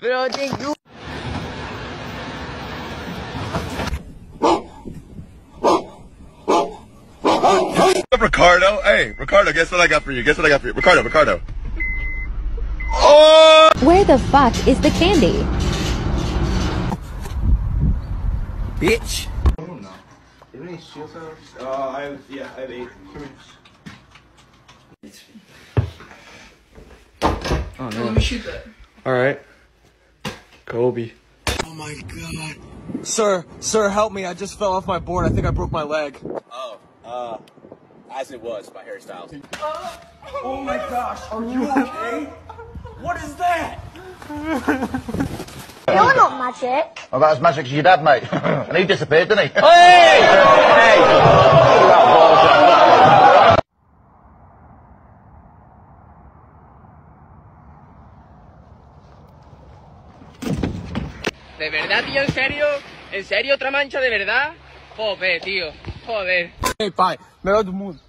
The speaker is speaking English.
Pero thank you. Ricardo, hey, Ricardo, guess what I got for you? Guess what I got for you? Ricardo, Ricardo. Oh! Where the fuck is the candy? Bitch. Uh, I have, yeah, I have eight. Oh no. Let me shoot that. Alright. Kobe. Oh my god. Sir, sir, help me. I just fell off my board. I think I broke my leg. Oh, uh, as it was, by my hairstyle. Oh my gosh, are you okay? What is that? You're not magic. Well, that was magic as your dad, mate. and he disappeared, didn't he? ¿De verdad, tío? ¿En serio? ¿En serio otra mancha de verdad? Joder, tío. Joder. Hey, pai, melhor do mundo.